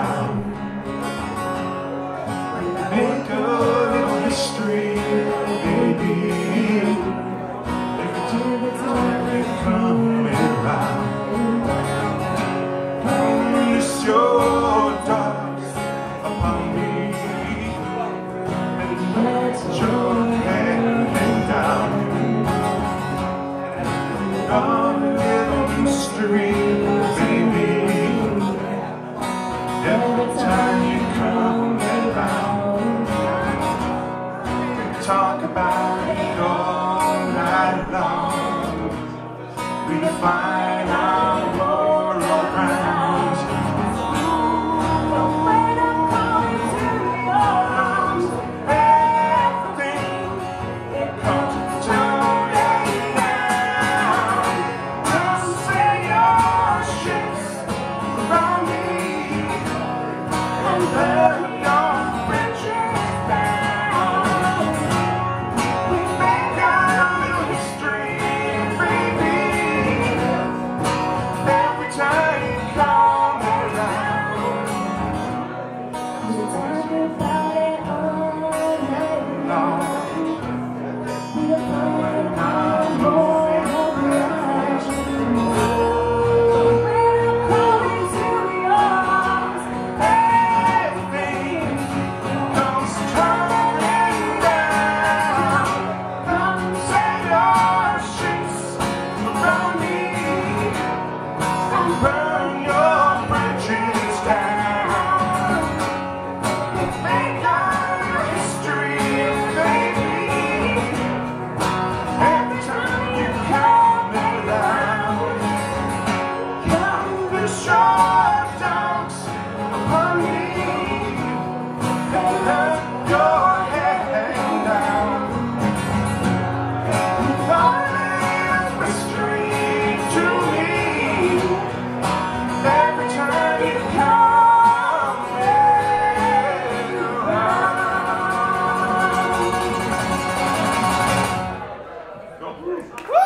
around. find Woo.